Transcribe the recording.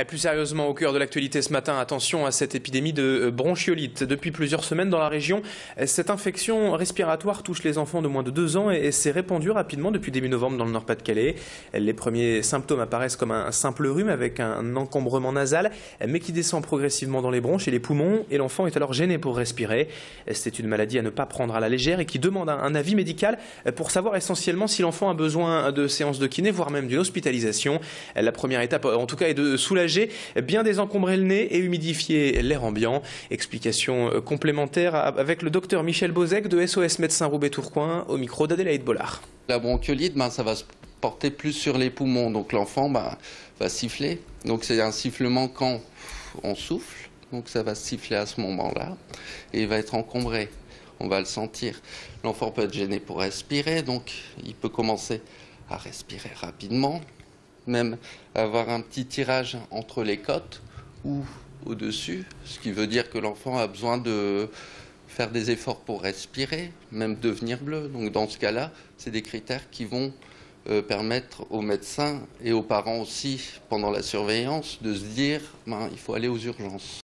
Et plus sérieusement, au cœur de l'actualité ce matin, attention à cette épidémie de euh, bronchiolite. Depuis plusieurs semaines dans la région, cette infection respiratoire touche les enfants de moins de 2 ans et s'est répandue rapidement depuis début novembre dans le Nord-Pas-de-Calais. Les premiers symptômes apparaissent comme un simple rhume avec un encombrement nasal, mais qui descend progressivement dans les bronches et les poumons, et l'enfant est alors gêné pour respirer. C'est une maladie à ne pas prendre à la légère et qui demande un avis médical pour savoir essentiellement si l'enfant a besoin de séances de kiné, voire même d'une hospitalisation. La première étape, en tout cas, est de soulager bien désencombrer le nez et humidifier l'air ambiant. Explication euh, complémentaire avec le docteur Michel Bozek de SOS Médecins Roubaix-Tourcoing au micro d'Adélaïde Bollard. La bronchiolite, ben, ça va se porter plus sur les poumons, donc l'enfant ben, va siffler. Donc c'est un sifflement quand on souffle, donc ça va siffler à ce moment-là et il va être encombré. On va le sentir. L'enfant peut être gêné pour respirer, donc il peut commencer à respirer rapidement, même avoir un petit tirage entre les côtes ou au-dessus, ce qui veut dire que l'enfant a besoin de faire des efforts pour respirer, même devenir bleu. Donc dans ce cas-là, c'est des critères qui vont euh, permettre aux médecins et aux parents aussi, pendant la surveillance, de se dire ben, il faut aller aux urgences.